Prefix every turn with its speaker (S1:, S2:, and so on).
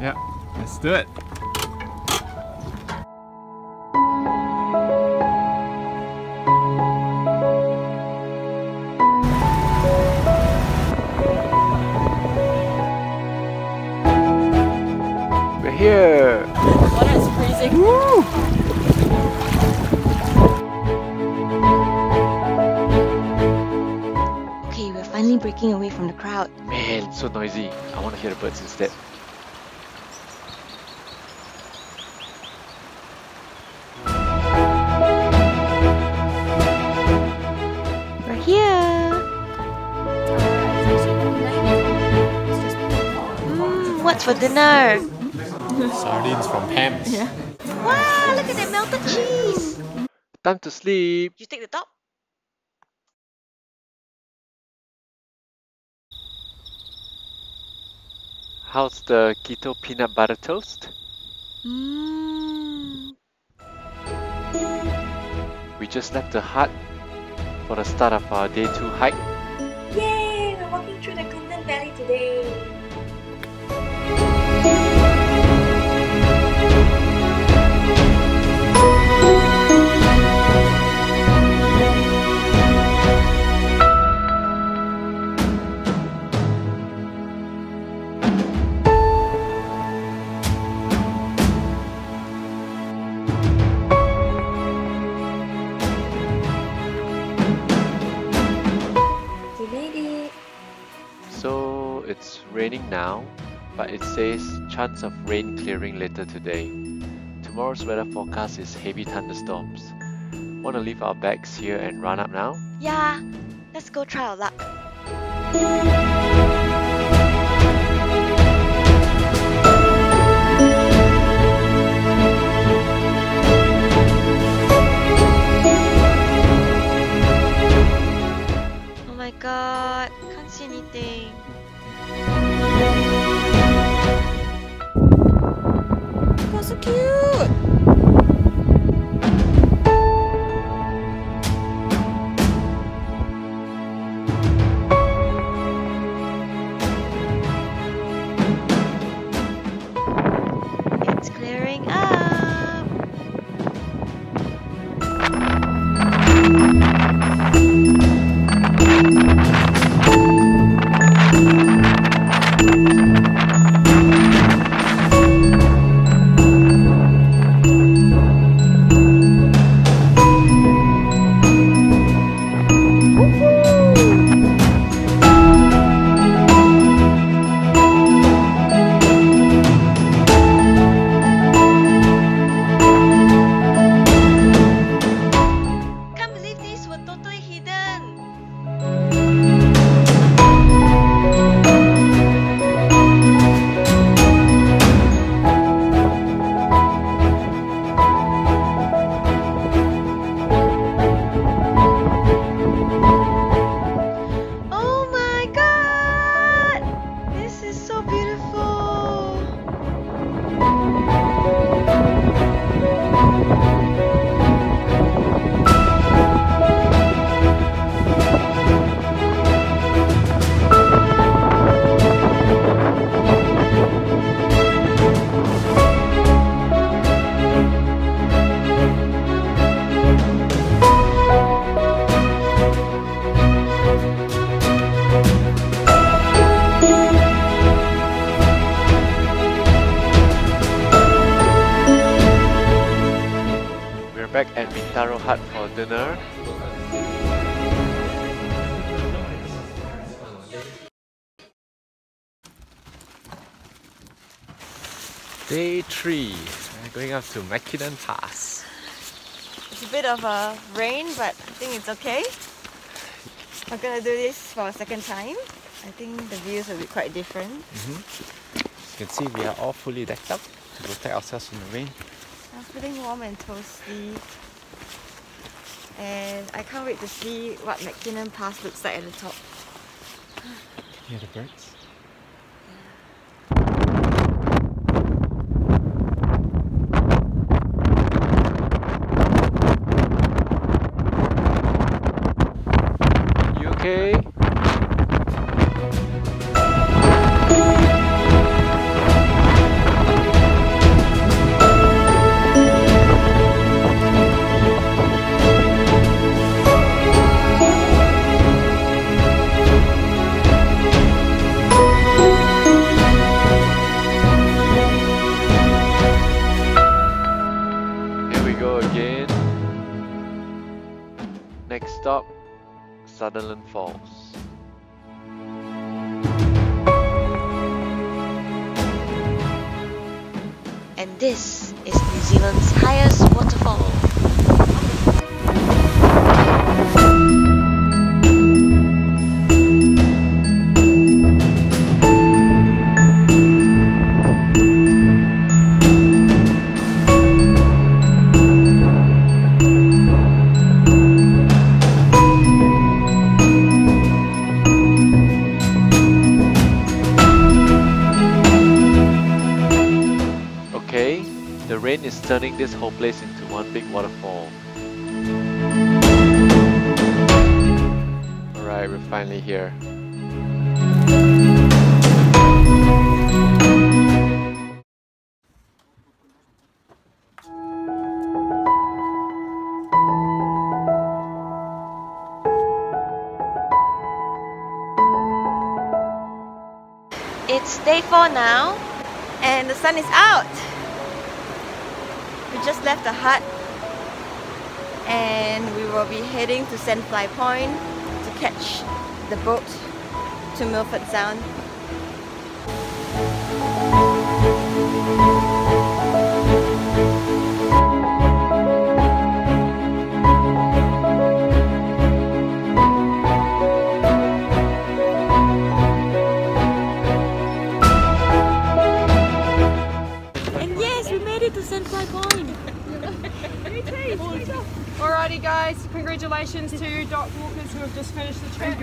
S1: Yeah, let's do it.
S2: We're here!
S3: Water is freezing.
S4: Okay, we're finally breaking away from the crowd.
S2: Man, so noisy. I want to hear the birds instead.
S4: Mm, what's for dinner?
S1: Sardines from Pam's.
S4: Wow, look at that melted cheese.
S2: Time to sleep!
S4: You take the top.
S2: How's the keto peanut butter toast?
S4: Mmm.
S2: We just left the hut for the start of our day 2 hike. Raining now, but it says chance of rain clearing later today. Tomorrow's weather forecast is heavy thunderstorms. Want to leave our bags here and run up now?
S4: Yeah, let's go try our luck.
S2: Dinner.
S1: Day 3. We're going up to Mackinnon Pass.
S3: It's a bit of a rain, but I think it's okay. I'm gonna do this for a second time. I think the views will be quite different. Mm-hmm.
S1: You can see we are all fully decked up to protect ourselves from the rain.
S3: I'm feeling warm and toasty. And I can't wait to see what Mackinnon Pass looks like at the top.
S1: Hear the birds?
S2: Next stop, Sutherland Falls.
S4: And this is New Zealand's highest waterfall.
S2: Is turning this whole place into one big waterfall. Alright, we're finally here.
S4: It's day four now.
S3: And the sun is out. We just left the hut and we will be heading to Sandfly Point to catch the boat to Milford Sound.
S5: Congratulations to DOC walkers who have just finished the trip.